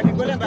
aquí,